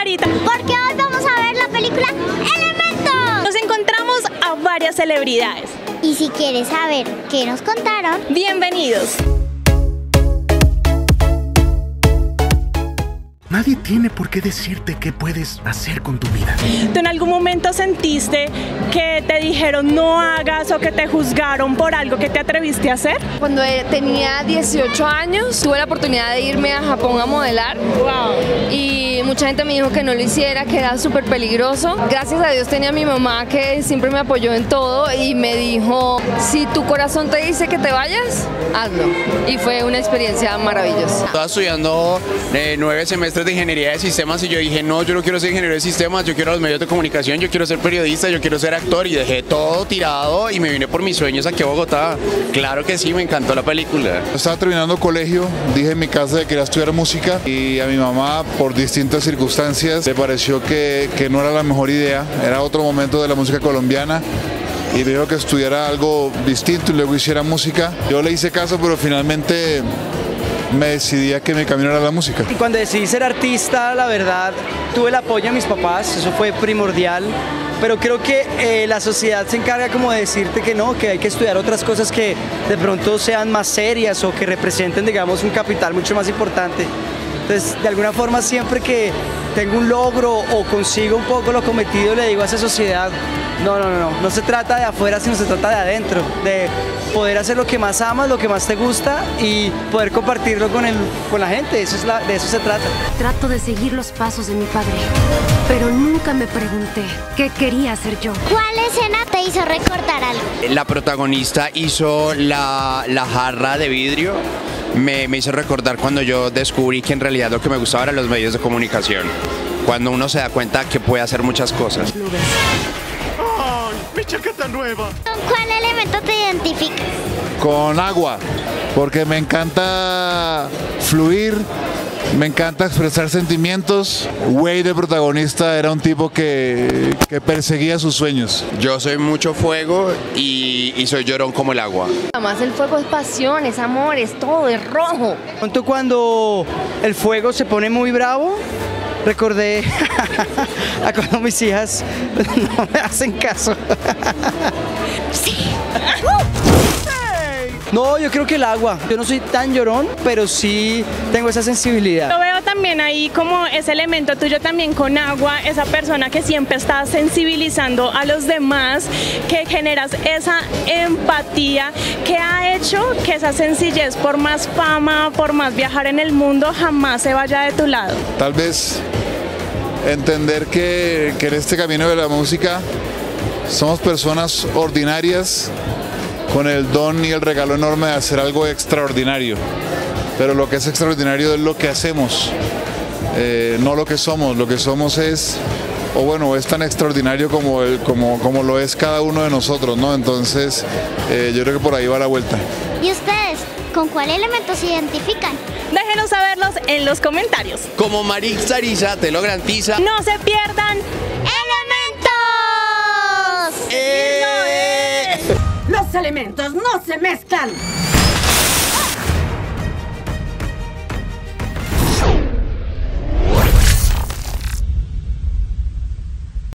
Sarita. Porque hoy vamos a ver la película Elementos. Nos encontramos a varias celebridades. Y si quieres saber qué nos contaron, Bienvenidos. Nadie tiene por qué decirte qué puedes hacer con tu vida. ¿Tú en algún momento sentiste que te dijeron no hagas o que te juzgaron por algo que te atreviste a hacer? Cuando eh, tenía 18 años tuve la oportunidad de irme a Japón a modelar Wow. y mucha gente me dijo que no lo hiciera, que era súper peligroso. Gracias a Dios tenía a mi mamá que siempre me apoyó en todo y me dijo, si tu corazón te dice que te vayas, hazlo. Y fue una experiencia maravillosa. Estaba estudiando eh, nueve semestres de ingeniería de sistemas y yo dije, no, yo no quiero ser ingeniero de sistemas, yo quiero los medios de comunicación, yo quiero ser periodista, yo quiero ser actor y dejé todo tirado y me vine por mis sueños aquí a Bogotá. Claro que sí, me encantó la película. Estaba terminando colegio, dije en mi casa que quería estudiar música y a mi mamá por distintas circunstancias le pareció que, no era la mejor idea, era otro momento de la música colombiana y que estudiara algo distinto y luego hiciera música. Yo le hice caso pero finalmente me decidí a que mi camino era la música. Y cuando decidí ser artista, la verdad, tuve el apoyo de mis papás, eso fue primordial. Pero creo que eh, la sociedad se encarga como de decirte que no, que hay que estudiar otras cosas que de pronto sean más serias o que representen, digamos, un capital mucho más importante. Entonces, de alguna forma, siempre que tengo un logro o consigo un poco lo cometido, le digo a esa sociedad, no, no, no, no, no se trata de afuera, sino se trata de adentro, de poder hacer lo que más amas, lo que más te gusta y poder compartirlo con, el, con la gente, eso es la- de eso se trata. Trato de seguir los pasos de mi padre, pero nunca me pregunté qué quería hacer yo. ¿cuál escena te hizo recordar algo? La protagonista hizo la, la jarra de vidrio. Me, me hizo recordar cuando yo descubrí que en realidad lo que me gustaba eran los medios de comunicación. Cuando uno se da cuenta que puede hacer muchas cosas. ¡Ay, mi chaqueta nueva! ¿Con cuál elemento te identificas? Con agua, porque me encanta fluir, me encanta expresar sentimientos. Wade, el protagonista, era un tipo que, que perseguía sus sueños. Yo soy mucho fuego y, y soy llorón como el agua. Además el fuego es pasión, es amor, es todo, es rojo. Pronto cuando el fuego se pone muy bravo, recordé a cuando mis hijas no me hacen caso. No, yo creo que el agua. Yo no soy tan llorón, pero sí tengo esa sensibilidad. También ahí como ese elemento tuyo también con agua, esa persona que siempre está sensibilizando a los demás, que generas esa empatía que ha hecho que esa sencillez, por más fama, por más viajar en el mundo, jamás se vaya de tu lado. Tal vez entender que, que en este camino de la música somos personas ordinarias con el don y el regalo enorme de hacer algo extraordinario. Pero lo que es extraordinario es lo que hacemos, eh, no lo que somos. Lo que somos es, o bueno, es tan extraordinario como, el- como, como lo es cada uno de nosotros, ¿no? Entonces, eh, yo creo que por ahí va la vuelta. ¿Y ustedes? ¿Con cuál elemento se identifican? Déjenos saberlos en los comentarios. Como Marix Sarisa te lo garantiza. No se pierdan ¡Elementos! ¡Eh! Los elementos no se mezclan.